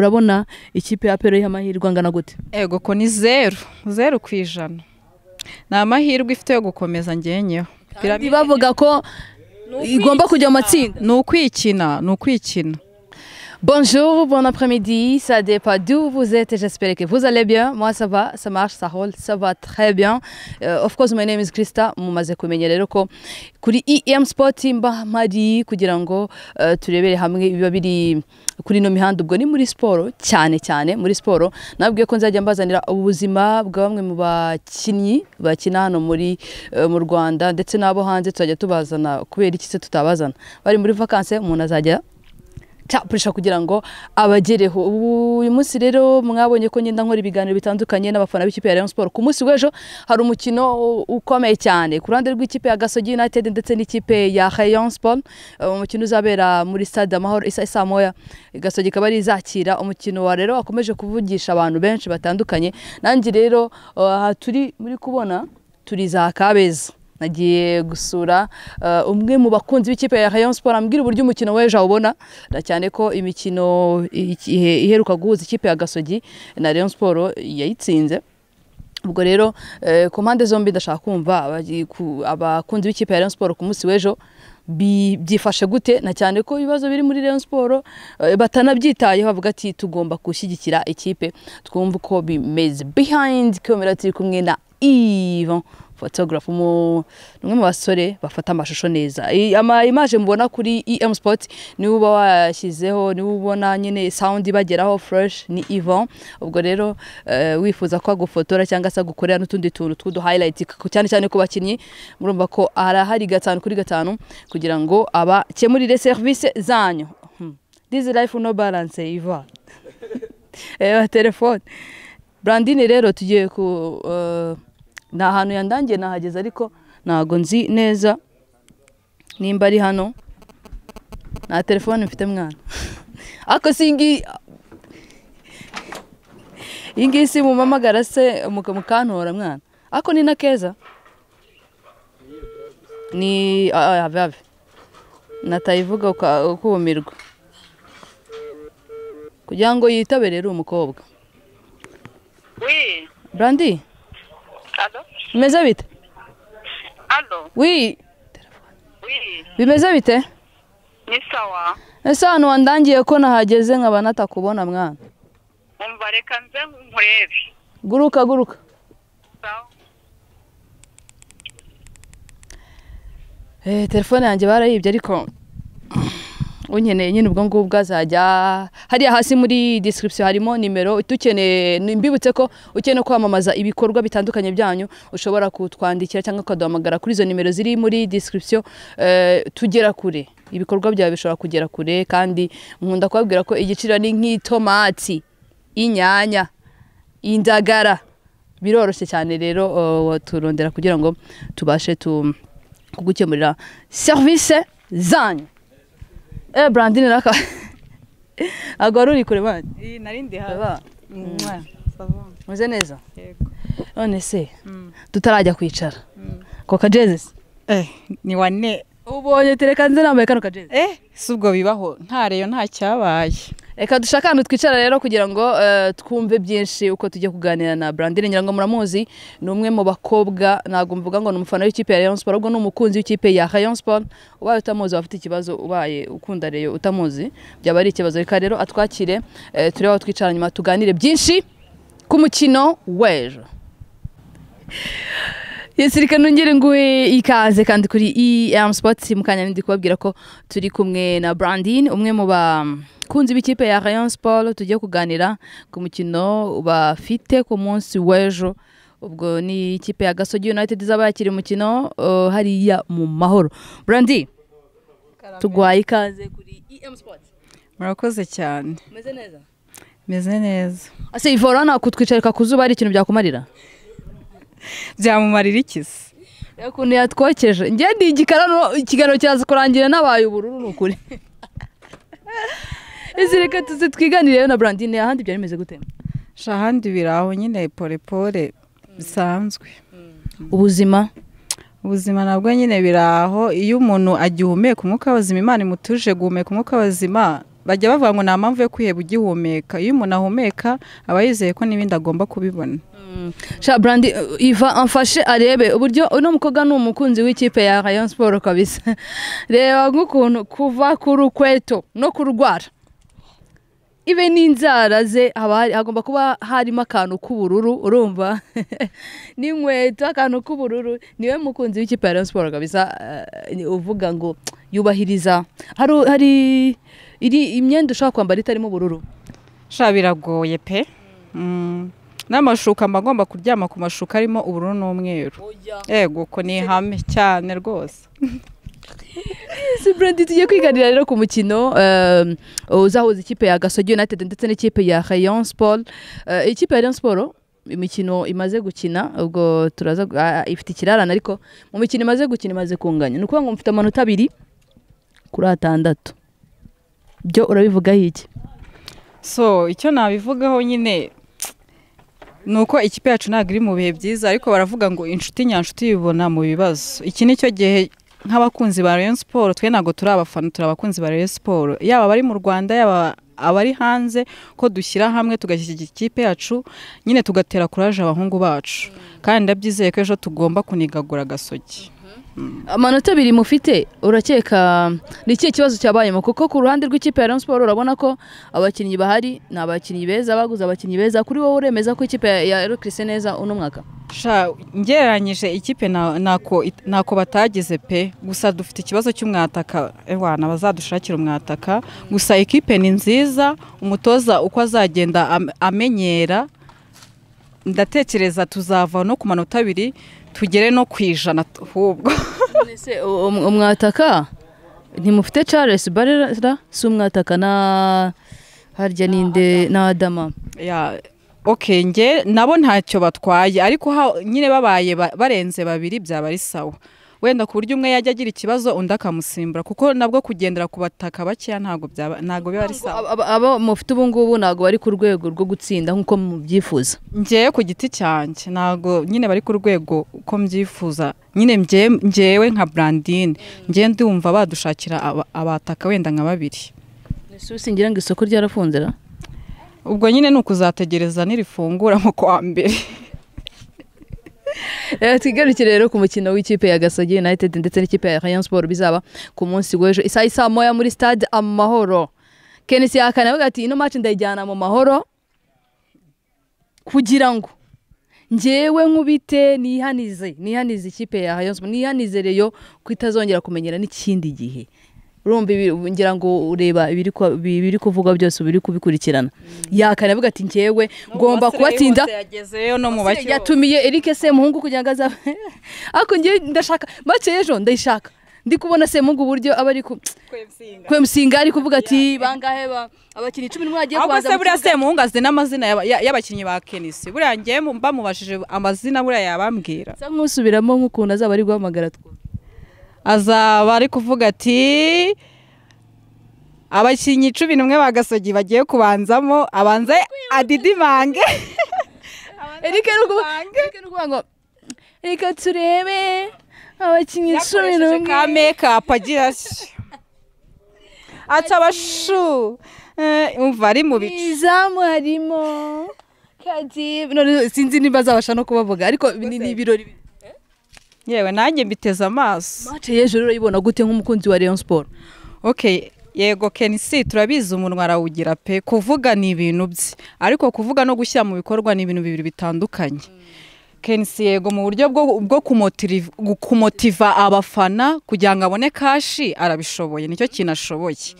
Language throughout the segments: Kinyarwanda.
urabona ikipe ya apero y'amahirwe angana gute? Ego ko ni zeru. Zeru ku ijana. Ni amahirwe ifite yo gukomeza ngenyeho bavuga ko igomba kujya mu matsinda. Ni ukwikina ni ukwikina. Bonjour, bon après-midi, ça dépend d'où vous êtes, j'espère que vous allez bien. Moi ça va, ça marche, ça roule, ça va très bien. Uh, of course my name is Krista, mumaze kumenya rero ko kuri EM Sport mba mpari kugira ngo uh, turebere hamwe ibiba biri kuri ino mihanda ubwo ni muri siporo cyane cyane muri siporo nabwiye ko nzajya mbazanira ubuzima bwa bamwe mu bakinnyi bakina hano muri uh, mu Rwanda ndetse n'abo hanze tuzajya tubazana kubera iki se tutabazana bari muri vacances umuntu azajya cyapurisha kugira ngo abagereho. Uyu munsi rero mwabonye ko ngenda nkora ibiganiro bitandukanye n'abafana b'ikipe ya Rayon Sport ku munsi w'ejo hari umukino ukomeye cyane. Ku ruhande rw'ikipe ya Gasogi United ndetse n'ikipe ya Rayon Sport umukino uzabera muri Stade Amahoro isa saa moya Gasogi ikaba ari izakira umukino wa rero wakomeje kuvugisha abantu benshi batandukanye. Nanjye rero aha turi muri kubona turi za Kabeza. Nagiye gusura umwe mu bakunzi b'ikipe ya Rayon Sport ambwira uburyo umukino w'ejo awubona. Cyane ko imikino iheruka guhuza ikipe ya Gasogi na Rayon Sport yayitsinze. Ubwo rero ku mpande zombi ndashaka kumva abakunzi b'ikipe ya Rayon Sport ku munsi w'ejo byifashe gute. Na cyane ko ibibazo biri muri Rayon Sport batanabyitayeho bavuga ati tugomba gushyigikira ikipe. Twumva uko bimeze. Behind kamera turi kumwe na Yvan. Photographe umwe mu basore bafata amashusho neza. Ama image mubona kuri EM Sport ni we uba washyizeho ni we ubona nyine sound ibageraho fresh ni Yvan. Ubwo rero uh, wifuza ko agufotora cyangwa se agukorera n'utundi tuntu tw'udu cyane cyane ku bakinnyi murumva ko arahari gatanu kuri gatanu kugira ngo abakemurire service zanyu. Hmm. this life no balance Yvan. Eh telefone. Brandine rero tugiye ku uh, ni ahantu yandangiye nahageze ariko ntago nzi neza nimba ari hano. Nta telefone mfite mwana. Ariko si iyi ngiyi si mumamagara se mukantora mwana. Ariko ni na keza? Ni have have natayivuga ukumirwa kugira ngo yitabe rero umukobwa. Brandi? Allô? Bimeze bite wi bimeze bite ni sawa. ese ahantu wandangiye ko nahageze nkaba natakubona mwana. Umva reka nze nkurebe. guruka. Guruka eh telefone yanjye barayibye ariko. Unkeneye nyine ubwo ngubwo azajya hariya hasi muri description harimo nimero dukeneye mbibutse ko ukeneye kwamamaza ibikorwa bitandukanye byanyu ushobora kutwandikira cyangwa ukaduhamagara kuri izo nimero ziri muri description eh, tugera kure. Ibikorwa byawe bishobora kugera kure kandi nkunda kubabwira ko igiciro ni nk'itomati inyanya indagara. Biroroshye cyane rero uh, turondera kugira ngo tubashe tu kugukemurira service zanyu. Eh Brandine raka ntabwo wari uri kure bane nari ndi Aba, hafi muze neza? Yego. none se. Tutarajya kwicara. Ko kajeze se Eh, ni wane ubonye tereka nze nambaye kano kajeze eh si ubwo bibaho. Nta reyo nta cyabaye. Reka dushake ahantu twicara rero kugira ngo eh, twumve byinshi uko tujya kuganira na Brandine ngira ngo muramuzi. Ni umwe mu bakobwa ntabwo mvuga ngo ni umufana w'ikipe ya Rayon Sport ahubwo ni umukunzi w'ikipe ya Rayon Sport. Ubaye utamuzi waba ufite ikibazo ubaye ukunda Rayon utamuzi byaba ari ikibazo. Reka rero atwakire eh, turebe aho twicara nyuma tuganire byinshi ku mukino w'ejo. Yesirika nongere nguhe ikaze kandi kuri EM Sports mu kanya ndi kubabwira ko turi kumwe na Brandine umwe mu bakunzi b'ikipe ya Rayon Sport. Tugiye kuganira ku mukino bafite ku munsi w'ejo. Ubwo ni ikipe ya Gasogi United izaba yakira umukino hariya mu mahoro. Brandi tugwaye ikaze kuri EM Sports murakoze cyane. Umeze neza? Meze neza. Ase ivora nta kutwicarika ku zuba ari ikintu byakumarira? byamumarira ikisi ukuntu yatwokeje. Njye ndi igikarano ikiganiro kiraza kurangira n'abaye ubururu ni ukuri. Ese reka tuze twiganire na Brandine ahandi byari bimeze gute? Sha ahandi biri aho nyine polepole bisanzwe. Ubuzima? Ubuzima nabwo nyine biri aho. Iyo umuntu agihumeka umwuka w'abazima imana imutuje guhumeka umwuka w'abazima bajya bavuga ngo nta mpamvu yo kwiheba ugihumeka. Iyo umuntu ahumeka aba yizeye ko n'ibindi agomba kubibona. Sha brandi uh, iva amfashe arebe uburyo uno mukobwa ni umukunzi w'ikipe ya rayon sport kabisa reba nk'ukuntu kuva ku rukweto no kurwara ibe n'inzara ze hagomba kuba harimo akantu k'ubururu urumva? N'inkweto akantu k'ubururu. Niwe mukunzi w'ikipe ya rayon sport kabisa ni uvuga ngo yubahiriza. Hari imyenda ushobora kwambara itarimo ubururu? Biragoye pe. Mm. N'amashuka mba agomba kuryama ku mashuka arimo ubururu n'umweru. Yego ko ni ihame cyane rwose. Si Brandi tugiye kwiganira rero ku mukino um, uzahuza ikipe ya Gasogi United ndetse n'ikipe ya Rayon Sport. Uh, ikipe ya Rayon Sport imikino imaze gukina ubwo turaza ah, ifite ikirarane ariko mu mikino imaze gukina imaze kunganya. Ni ukuvuga ngo mufite amanota abiri kuri atandatu. Byo urabivugaho iki? So icyo nabivugaho nyine ni uko ikipe yacu ntabwo iri mu bihe byiza ariko baravuga ngo inshuti nyanshuti yibona mu bibazo. Iki ni cyo gihe nk'abakunzi ba Rayon Sport twe ntabwo turi abafana turi abakunzi ba Rayon Sport. Yaba abari mu Rwanda yaba abari hanze ko dushyira hamwe tugashyigikira ikipe yacu nyine tugatera kuraje abahungu bacu. Kandi ndabyizeye ko ejo tugomba kunigagura agasogi amanota abiri mufite urakeka ni ikihe kibazo cyabayemo? Kuko ku ruhande rw'ikipe ya Rayon Sport urabona ko abakinnyi bahari ni abakinnyi beza baguze abakinnyi beza kuri wowe uremeza ko ikipe ya Rukrise neza uno mwaka? Ngereranyije ikipe ntako batagize pe. Gusa dufite ikibazo cy'umwataka. Ewana bazadushakira umwataka. Gusa ikipe ni nziza umutoza uko azagenda am- amenyera ndatekereza tuzava no ku manota abiri tugere no ku ijana ahubwo. Um- umwataka ntimufite Charles Barera si umwataka na harya ninde na Adama? Ya ok nge nabo ntacyo batwaye. Ariko nyine babaye ba- barenze babiri byaba ari sawa. Wenda ku buryo umwe yajya agira ikibazo undi akamusimbura. Kuko nabwo kugendera ku bataka bakeya ntabwo byaba ntabwo biba ari sawa. Aba mufite ubu ngubu ntabwo bari ku rwego rwo gutsinda nk'uko mubyifuza. Ngewe ku giti cyanjye ntabwo nyine bari ku rwego uko mbyifuza. Nyine ngewe nka brandine ngewe ndumva badushakira aba- abataka wenda nka babiri. Ese usingira ngo isoko ryarafunze ra? Ubwo nyine ni ukuzategereza nirifungura mu kwa mbere. Twigarukire rero ku mukino w'ikipe ya Gasogi United ndetse n'ikipe ya Rayon Sport bizaba ku munsi w'ejo. Isaha isaa moya muri stade Amahoro. Kenisi yakane avuga ati ino match ndayijyana mu mahoro kugira ngo njyewe nkubite nihanize nihanize ikipe ya Rayon Sport nihanize reyo ko kumenyera n'ikindi gihe. Urumva ngira ngo ureba ibiri ku- ibiri kuvugwa byose biri kubikurikirana. Yakane avuga ati njyewe ngomba kubatsinda. yatumiye Eric Semuhungu kugira ngo azabe ariko njye ndashaka make y'ejo ndayishaka. Ndi kubona Semuhungu uburyo aba ari kwemusinga ari kuvuga ati bangahe ba abakinnyi cumi n'umwe bagiye kubanza se buriya kibuga." semuhungu azi n'amazina y'aba- ya- y'abakinnyi ba kenisi. Buriya ngewe mu- bamubajije amazina buriya yabambwira. Nk'usubiramo nk'ukuntu azaba ari guhamagara two azaba ari kuvuga ati abakinnyi cumi n'umwe ba gasogi bagiye kubanzamo abanze adidimange Eric ni ukuvuga Eric ni ukuvuga ngo reka turebe abakinnyi cumi n'umwe. ka mekapu agira ati abashu. Eh, umva ari mu bicu. Izamu harimo sinzi niba azabasha no kubavuga ariko ni ibirori. Yewe nanjye mbiteze amaso. Match y'ejo rero urayibona gute nk'umukunzi wa Rayon Sport. Ok yego kenisi turabizi umunwa arawugira pe kuvuga ni ibintu bye. Ariko kuvuga no gushyira mu bikorwa ni ibintu bibiri bitandukanye. Kenisi yego mu buryo bwo, kumotiva abafana kugira ngo abone kashi arabishoboye ni cyo kintu ashoboye.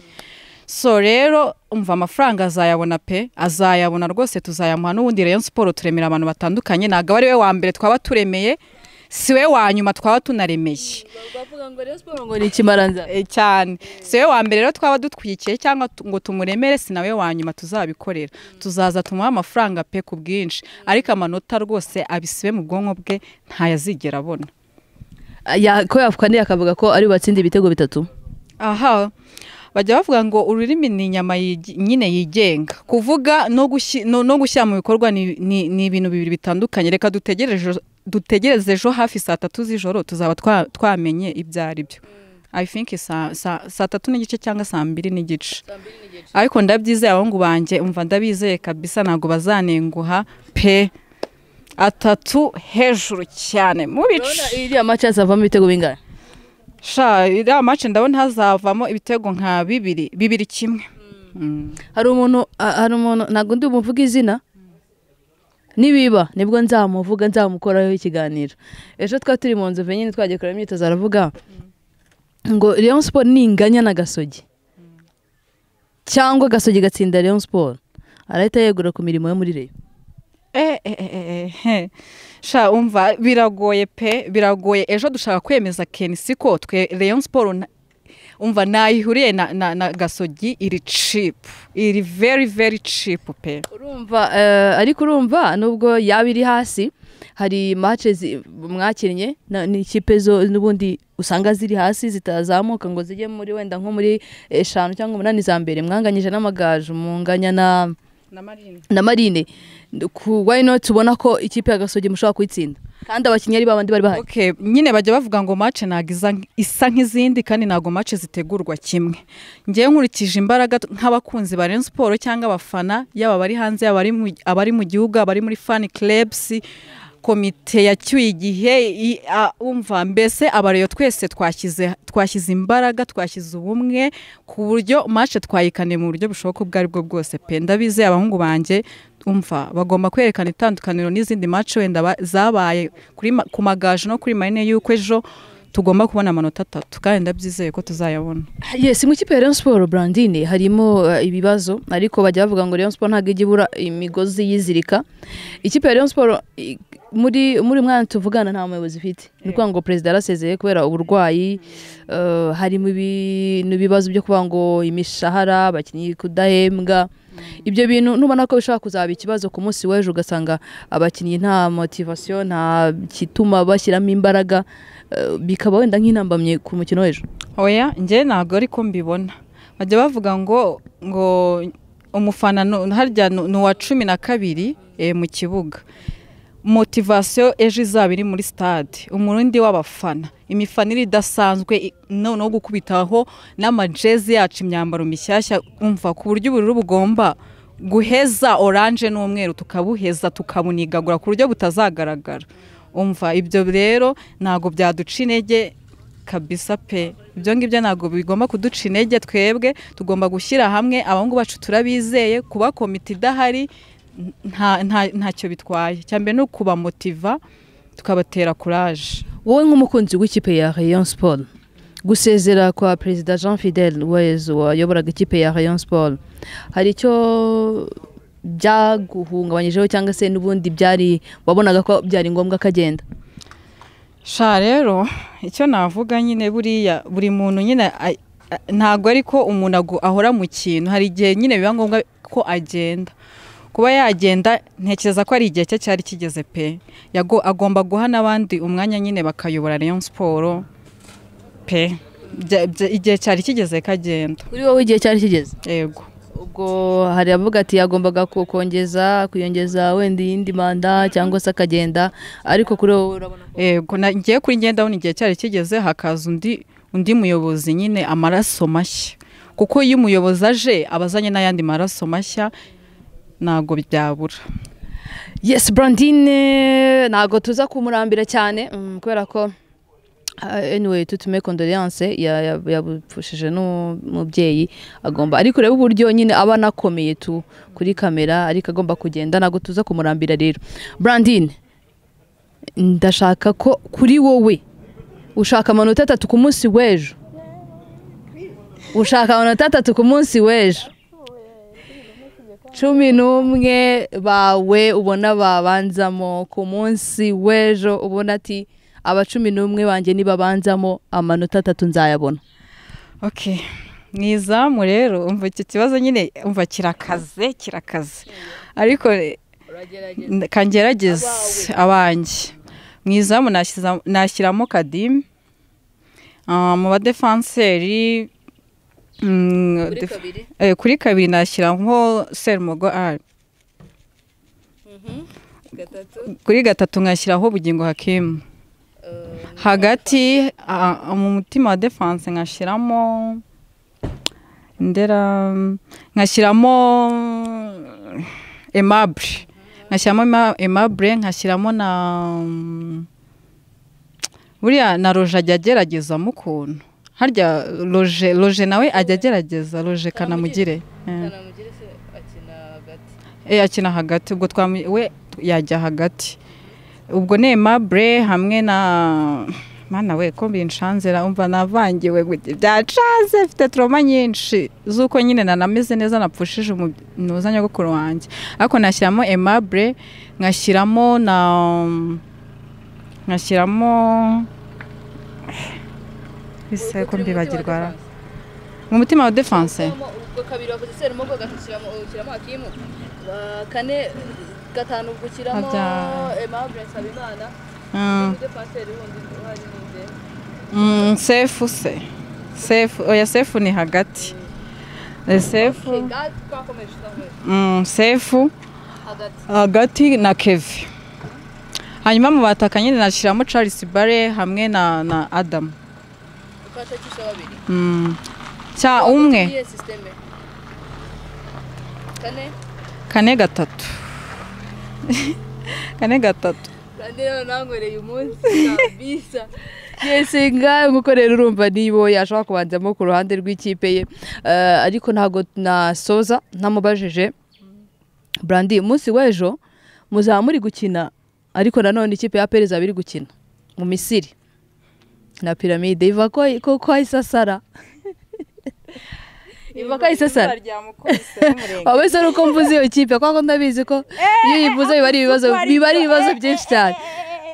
So rero umva amafaranga azayabona pe azayabona rwose tuzayamuha n'ubundi Rayon Sport turemera abantu batandukanye ntabwo aba ari we wa mbere twaba turemeye si we wa nyuma twaba tunaremeye. Eh, cyane. Si we wa mbere rero twaba dutwikiye cyangwa ngo tumuremere si nawe wa nyuma tuzabikorera. Tuzaza tumuhe amafaranga pe ku bwinshi. Ariko amanota rwose abisibe mu bwonko bwe ntayazigera abona. Ya ko yafukaniye akavuga ko ari bubatsinde ibitego bitatu? Aha. Bajya bavuga ngo ururimi ni inyama nyine yigenga. Kuvuga no gushyira mu bikorwa ni ni- ni ibintu bibiri bitandukanye. Reka dutegereje dutegereze ejo hafi saa tatu z'ijoro tuzaba twa- twamenye ibyo ari byo. I think saa tatu n'igice cyangwa saa mbiri n'igice. Ariko ndabyizeye abahungu banjye umva ndabizeye kabisa ntabwo bazanenguha. Pe atatu hejuru cyane mu bice. Iriya match hazavamo ibitego bingahe sha iriya mace ndabona hazavamo ibitego nka bibiri bibiri kimwe. Mm. hari umuntu hari umuntu ntabwo ndi bumuvuge izina nibiba ni bwo nzamuvuga nzamukoraho ikiganiro. Ejo twari turi mu nzu nyine twagiye kureba imyitozo aravuga ngo Rayon Sport ninganya na Gasogi. Cyangwa Gasogi gatsinda Rayon Sport. Arahita yegura ku mirimo yo muri Rayon. Eh, eh, eh, sha umva biragoye pe biragoye. Ejo dushaka kwemeza kenisi ko twe Sport na- umva nayihuriye na, gasogi iri cheap. Iri very very cheap pe. Urumva eh, ariko urumva nubwo yaba iri hasi hari zi- mwakinnye na- n'ikipe zo n'ubundi usanga ziri hasi zitazamuka ngo zijye muri wenda nko muri eshanu cyangwa umunani za mbere. Mwanganyije n'amagaju munganya na na marine. Why not tubona ko ikipe ya gasogi mushobora kuyitsinda? Kandi abakinnyi ari babandi bari bahari. Okay nyine bajya bavuga ngo match iza isa nk'izindi kandi ntabwo match zitegurwa kimwe. Ngewe nkurikije imbaraga nk'abakunzi ba Rayon Sport cyangwa abafana yaba abari hanze yaba abari mu- abari mu gihugu abari muri fan clubs komite yacyuye igihe umva mbese abareyo twese twashyize imbaraga twashyize ubumwe ku buryo match twayikaniye mu buryo bushoboka ubwo ari bwo bwose. Pe ndabizeye abahungu banjye umva bagomba kwerekana itandukaniro n'izindi match wenda ba- zabaye ku magaju no kuri marine y'uko ejo tugomba kubona amanota atatu kandi ndabyizeye ko tuzayabona. Yes mu kipe ya Rayon Sport Brandine harimo eh, ibibazo ariko bajya bavuga ngo Rayon Sport ntabwo ijya ibura imigozi yizirika. Ikipe ya Rayon Sport i- muri muri mwana tuvugana nta muyobozi ifite. Ni ukuvuga ngo perezida yarasezeye kubera uburwayi eh, harimo ibibazo byo kuvuga ngo imishahara abakinnyi kudahembwa. Ibyo bintu nubona ko bishobora kuzaba ikibazo ku munsi w'ejo ugasanga abakinnyi nta motivasiyo nta gituma bashyiramo imbaraga eh, bikaba wenda nk'intambamye ku mukino w'ejo. Oya njye ntabwo ariko mbibona. Bajya bavuga ngo ngo umufana harya ni uwa cumi na kabiri eh, mu kibuga. Motivasiyo ejo izaba iri muri stade. Umurundi w'abafana. Imifanire idasanzwe noneho gukubitaho n'amajezi yacu imyambaro mishyashya umva ku buryo ubururu bugomba guheza oranje n'umweru tukabuheza tukabunigagura ku buryo butazagaragara. Umva ibyo rero ntabwo byaduca intege kabisa pe. Ibyo ngibyo ntabwo bigomba kuduca intege twebwe tugomba gushyira hamwe abahungu bacu turabizeye kuba komite idahari ntacyo bitwaye. Cyambere ni ukubamotiva tukabatera kuraje wowe nk'umukunzi w'ikipe ya Rayon Sport gusezera kwa perezida Jean Fidel Uwayezu wayoboraga ikipe ya Rayon Sport hari icyo byaguhungabanyijeho cyangwa se n'ubundi byari wabonaga ko byari ngombwa ko agenda? Sha rero icyo navuga nyine buriya buri muntu nyine ntabwo ari ko umuntu ahora mu kintu. Hari igihe nyine biba ngombwa ko agenda. Kuba yagenda ntekereza ko ari igihe cye cyari kigeze pe. Yago- agomba guha n'abandi umwanya nyine bakayobora Rayon Sport pe. Igihe cyari kigeze ko agenda kuri wowe igihe cyari kigeze? Yego. Ubwo hari avuga ati yagombaga kongeza kuyongeza wenda iyindi manda cyangwa se akagenda ariko kuri wowe urabona ko yego ngiye kuri ngenda ndabona igihe cyari kigeze hakaza undi undi muyobozi nyine amaraso mashya. Kuko iyo umuyobozi aje aba azanye n'ayandi maraso mashya ntabwo byabura. Yes Brandine ntabwo tuza kumurambira cyane mm, kubera ko uh, anyway tutume condoleance ya- ya- yapfushije n'umubyeyi agomba ariko urebe uburyo nyine aba anakomeye tu kuri kamera ariko agomba kugenda ntabwo tuza kumurambira rero. Brandine ndashaka ko kuri wowe ushaka amanota atatu ku munsi w'ejo. Ushaka amanota atatu ku munsi w'ejo. Cumi n'umwe bawe ubona babanzamo ku munsi w'ejo ubona ati aba cumi n'umwe banjye nibabanzamo amanota atatu nzayabona. Okay mu izamu rero umva iki kibazo nyine? Umva kirakaze kirakaze. Ariko kangerageze abanjye mu izamu nashyiza- nashyiramo kadimu Ah, mu badefanseri def- kuri kabiri? Nashyiramo serumogo ari kuri gatatu nkashyiraho bugingo hakimu hagati ah, mu mutima wa defense nkashyiramo ndera nkashyiramo aimable. Nkashyiramo Aima- aimable nkashyiramo na buriya na roje ajya ageragezamo ukuntu. Harya roje roje nawe ajya agerageza roje kanamugire. Eh. Eh, akina hagati ubwo we yajya hagati. Ubwo ni aimable hamwe na mana we ko binshanzira umva navangiwe byacanze mfite trauma nyinshi z'uko nyine nanameze neza napfushije umunoza nyogokuru wanjye ariko nashyiramo aimable nkashyiramo na nkashyiramo bise ko mbibagirwa mu mutima wa defanse kabiri wakoze serumo gatatu ushyiramo uh, hakimu. Kane gatanu gushyiramo emabure nsabimana sefu se. Sefu oya sefu ni hagati. Eh, sefu mm, sefu hagati. na kevi hanyuma mu bataka nyine nashyiramo charles bare hamwe na adamu babiri mm. cya umwe kane kane gatatu kane gatatu kandi rero umunsi kabisa yese ngaho nk'uko rero urumva nibo yashobora kubanzamo ku ruhande rw'ikipe ye ariko ntabwo nasoza ntamubajije brandi umunsi w'ejo muzaba muri gukina ariko nanone ikipe ya peri izaba iri gukina mu misiri na piramide iva ko ko ayisasara iva ko ayisasara waba wese ari uko mvuze iyo kipe kuko ndabizi ko iyo uyivuze biba ari ibibazo byinshi cyane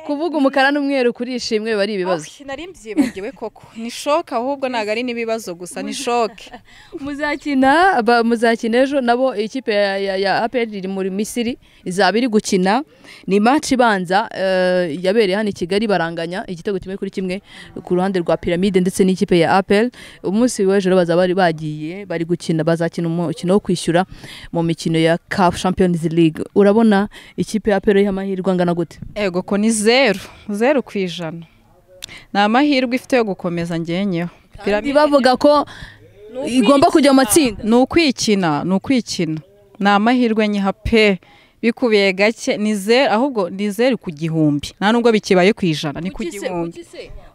kuvuga umukara n'umweru kuri ishimwe biba ari ibibazo. Nari mbyibagiwe koko. Ni shoke ahubwo ntabwo ari n'ibibazo gusa ni shoke muzakina ba- muzakina ejo nabo ikipe ya, APR iri muri Misiri izaba iri gukina. Ni match ibanza eh, yabereye hano i Kigali baranganya igitego kimwe kuri kimwe ku ruhande rwa Pyramide ndetse n'ikipe ya APR umunsi w'ejo bazaba bari bagiye bari gukina bazakina umukino wo kwishyura mu mikino ya CAF Champions League. Urabona ikipe ya APR y'amahirwe angana gute? Ego ko ni zeru zeru. Ku ijana. Ni amahirwe ifite yo gukomeza ngenyeho kandi bavuga ko igomba kujya mu matsinda. Ni ukwikina ni ukwikina. Ni amahirwe nyiha pe. Bikubiye gake. Ni zeru ahubwo ni zeru ku gihumbi. Nta nubwo bikibaye ku ijana ni ku gihumbi.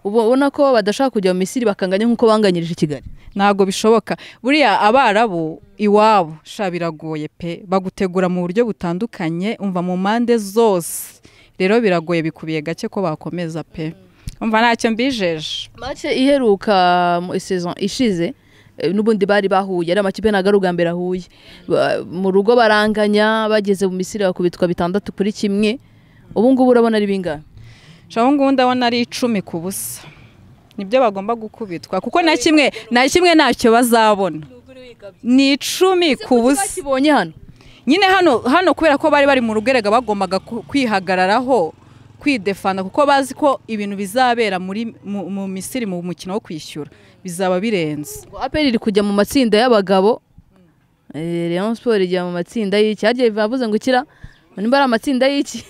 ubona ko badashaka kujya mu Misiri bakanganya nk'uko banganyirije i Kigali. Ntabwo bishoboka. Buriya abarabu iwabo biragoye pe bagutegura mu buryo butandukanye umva mu mpande zose. Rero biragoye bikubiye gake ko bakomeza pe. Umva ntacyo mbijeje. Match iheruka mu saison ishize eh, n'ubundi bari bahuye ari amakipe ntabwo ari ubwa mbere ahuye. Mu rugo baranganya bageze mu misiri bakubitwa bitandatu kuri kimwe. Ubu ngubu urabona ari bingahe shaho ngubu ndabona ari icumi ku busa. Nibyo bagomba gukubitwa kuko na kimwe na kimwe ntacyo bazabona. Ni icumi ku busa. kibonye hano? nyine hano hano kubera ko bari bari mu rugerega bagombaga kwihagararaho kwidefana kuko bazi ko ibintu bizabera muri mu misiri mu mukino wo kwishyura. Bizaba birenze. Aperi iri kujya mu matsinda y'abagabo eh, Rayon siporo ijya mu matsinda y'iki? Hagiye bivuze ngo ukira nimba ari amatsinda y'iki?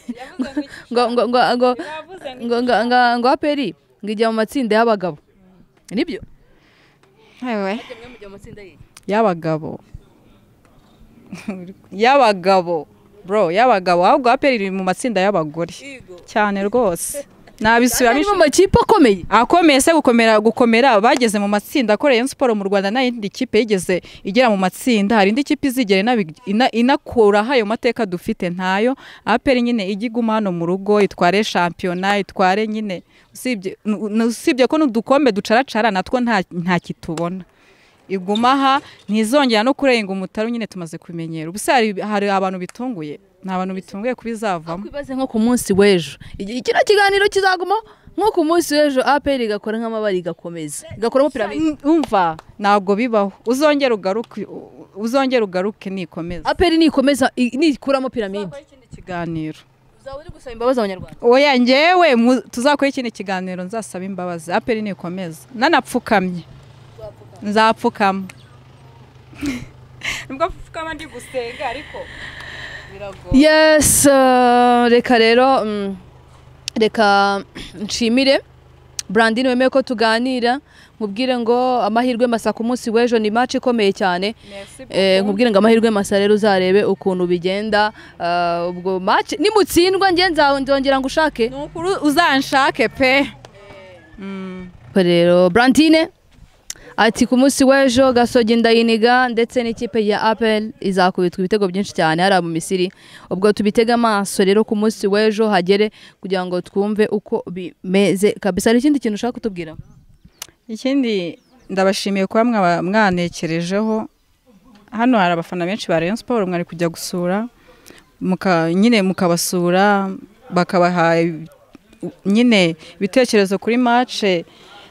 Ngo ngo ngo ngo ngo ngo ngo aperi ngo ijya mu matsinda y'abagabo. Nibyo? Y'abagabo. y'abagabo. Bro y'abagabo. Ahubwo aperi iri mu matsinda y'abagore. Cyane rwose. Nabisubiramo mu makipe akomeye. Akomeye se gukomera gukomera. Bageze mu matsinda. Ko Rayon Sport mu Rwanda nta yindi kipe yigeze igera mu matsinda. Hari indi kipe izigera inakuraho ayo mateka dufite ntayo. Aperi nyine ijya iguma hano mu rugo itware shampiyona itware nyine. Usibye ko n'udukombe ducaracara natwo nta kitubona. Iguma aha ntizongera no kurenga umutaru nyine tumaze kumenyera. Ubuse hari, hari abantu bitunguye? Ni abantu bitunguye kubizavamo. Kwibaze nko ku munsi w'ejo. Kino kiganiro kizaguma nko ku munsi w'ejo aperi igakora nk'amabara igakomeza. Igakoramo piramide umva ntabwo bibaho. Uzongera ugaruke uzongera ugaruke nikomeza. Aperi nikomeza nikuramo piramide. Ikindi kiganiro? Uzaba uri gusaba imbabazi abanyarwanda? Oya ngewe tuzakora ikindi kiganiro? Nzasaba imbabazi. Aperi nikomeza. Nanapfukamye. Nzapfukama nubwo pfukama ndi gusenga ariko biragoye yes uh, reka rero mm, reka nshimire. Brandine wemeye ko tuganira? Nkubwire ngo amahirwe masa ku munsi w'ejo ni match ikomeye cyane. Eh, nkubwire ngo amahirwe masa rero uzarebe ukuntu bigenda. Ah, ubwo match nimutsindwa njye nza- nzongera ngo ushake ni ukuri uzanshake pe. Mm. rero brandine? Ati ku munsi w'ejo gasogi ndayiniga ndetse n'ikipe ya apel izakubitwa ibitego byinshi cyane hariya mu misiri. Ubwo tubitega amaso rero ku munsi w'ejo hagere kugira ngo twumve uko bimeze kabisa. Hari ikindi kintu ushaka kutubwira? Ikindi ndabashimiye kuba mwanekerejeho. Hano hari abafana benshi ba Rayon Sport mwari kujya gusura nyine mukabasura bakabaha nyine ibitekerezo kuri match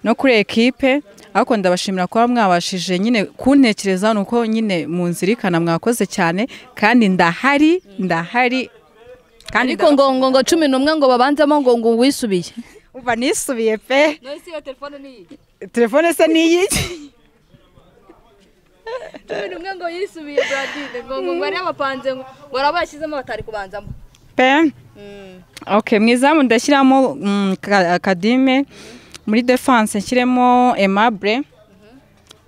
no kuri ekipe. Ariko ndabashimira kuba mwabashije nyine kuntekereza nuko nyine munzirikana mwakoze cyane kandi ndahari ndahari kandi ariko ngo ngo ngo cumi n'umwe ngo babanzamo ngo ngo wisubiye uba nisubiye pe. Telefone se ni iyiki cumi n'umwe ngo yisubiye brandine ngo ngo bari bapanze ngo baraba yashyizemo batari kubanzamo. Pe? Ok mu izamu ndashyiramo mm, Ka- kadime muri defense nshyiremo aimable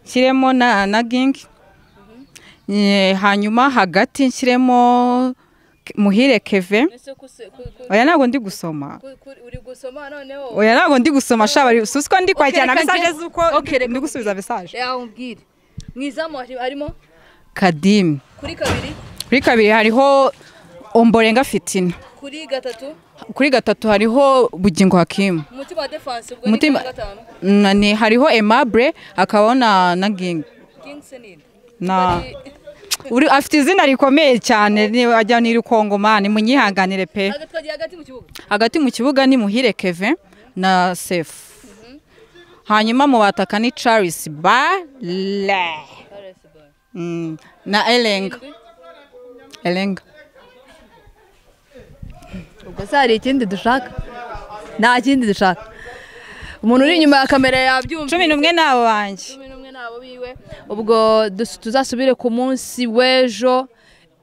nshyiremo na, na ging Eh, hanyuma hagati nshyiremo muhire keve oya ntabwo ndi gusoma. uri gusoma noneho? Oya ntabwo ndi gusoma. Sha bari susi ko ndi kwakira reka message njye- z'uko ndi gusubiza umbwire mu izamu hari- harimo? Kabiri? Kuri kabiri hariho omborenga fitina. Kuri gatatu? Kuri gatatu hariho bugingo hakimu umutima wa defense ubwo ni gatanu. Na- ni hariho aimable hakabaho na na ging. King Senil na uri afite izina rikomeye cyane ni ajya ni rukongomani munyihanganire pe. Hagati mu kibuga. Ni muhire keve na sefu hanyuma mu bataka ni charles bale Mm, na elenga elenga ubwo se hari ikindi dushaka? Nta kindi dushaka. Umuntu uri inyuma ya kamera yabyumva. Cumi n'umwe ni abo banjye. Cumi n'umwe nabo biwe. Ubwo tuzasubire ku munsi w'ejo.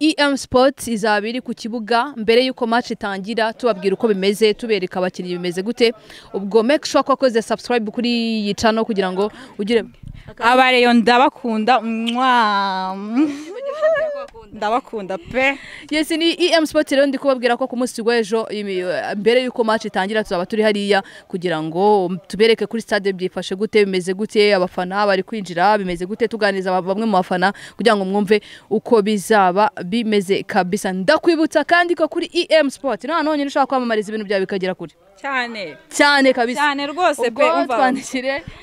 Em sports izaba iri ku kibuga mbere y'uko match itangira. Tubabwira uko bimeze tubereka abakinnyi bimeze gute. Ubwo make sure ko wakoze subscribe kuri iyi channel kugira ngo ugire abareyo ndabakunda. Mwa ndabakunda pe. Yes ni em sport rero ndi kubabwira ko ku munsi w'ejo mbere y'uko match itangira tuzaba turi hariya kugira ngo tubereke kuri stade byifashe gute bimeze gute abafana bari kwinjira bimeze gute tuganiriza bamwe mu bafana kugira ngo mwumve uko bizaba bimeze kabisa. Ndakwibutsa kandi ko kuri em sport nta nonyine ushaka kwamamariza ibintu byawe bikagera kure. Cyane. Cyane kabisa. Cyane rwose pe umva.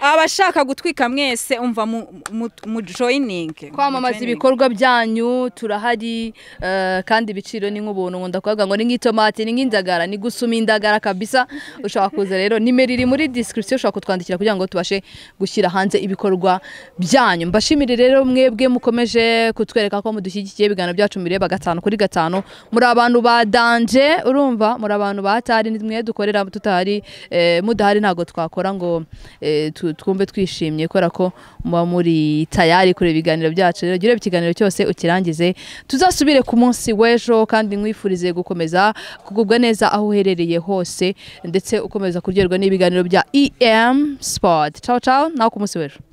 abashaka gutwika mwese umva mu, joining. Kwamamaza ibikorwa byanyu turahari eh, kandi ibiciro ni nk'ubuntu. Nkunda kuvuga ngo ni nk'itomati ni nk'indagara ni gusuma indagara kabisa. Ushobora kuza rero nimero iri muri description ushobora kutwandikira kugira ngo tubashe gushyira hanze ibikorwa byanyu. Mbashimire rero mwebwe mukomeje kutwereka ko mudushyigikiye ibiganiro byacu mireba gatanu kuri gatanu. Muri abantu ba danje urumva? Muri abantu batari mwe dukorera tutahari eh, mudahari ntabwo twakora ngo eh, twumve twishimye kubera ko muba muri tayari kureba ibiganiro byacu. Rero jya ureba ikiganiro cyose ukirangize tuzasubire ku munsi w'ejo kandi nkwifurize gukomeza kugubwa neza aho uherereye hose ndetse ukomeza kuryoherwa n'ibiganiro bya em sport. Ciao ciao. Nawe ku munsi w'ejo.